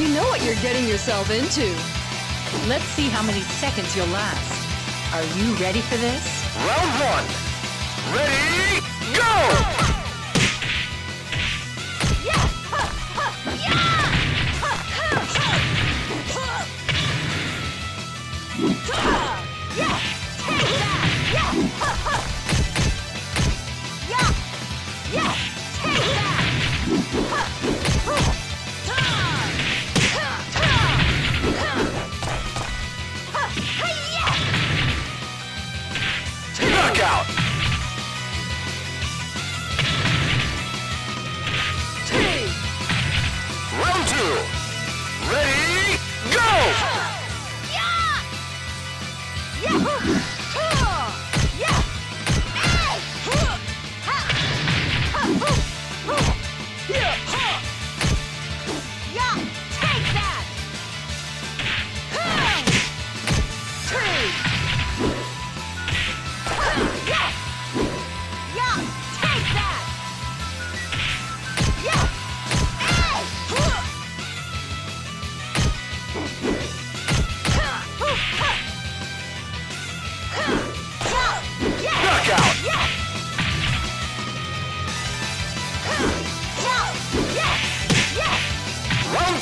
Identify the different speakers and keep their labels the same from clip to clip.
Speaker 1: You know what you're getting yourself into.
Speaker 2: Let's see how many seconds you'll last. Are you ready for this?
Speaker 3: Round one. Ready, Yeah.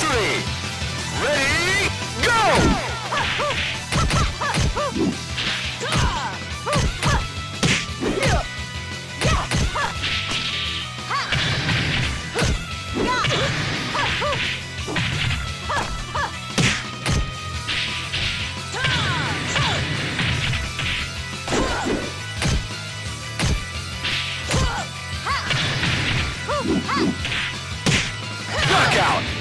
Speaker 3: Three. Ready, go! Knockout!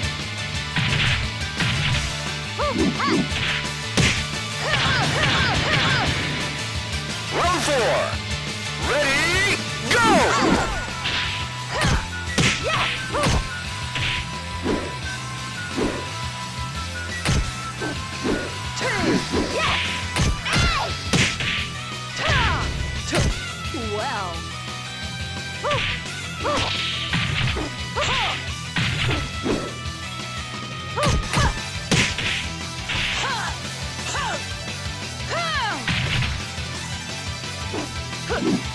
Speaker 3: Four. Ready, go!
Speaker 1: Well.
Speaker 3: Knockout!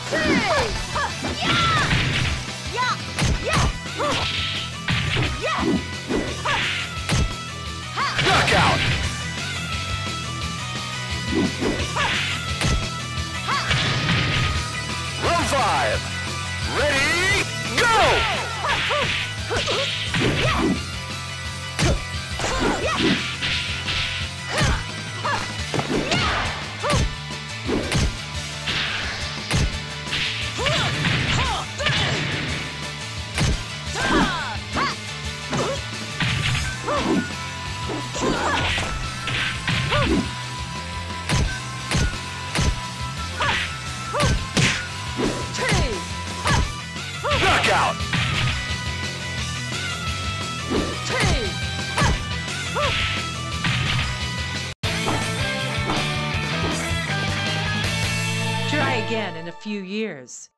Speaker 3: Five. Ready, go! Knockout!
Speaker 2: Try again in a few years.